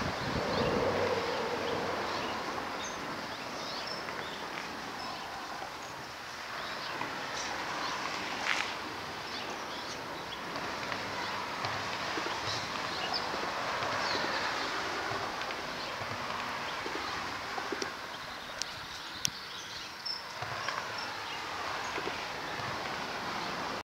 何?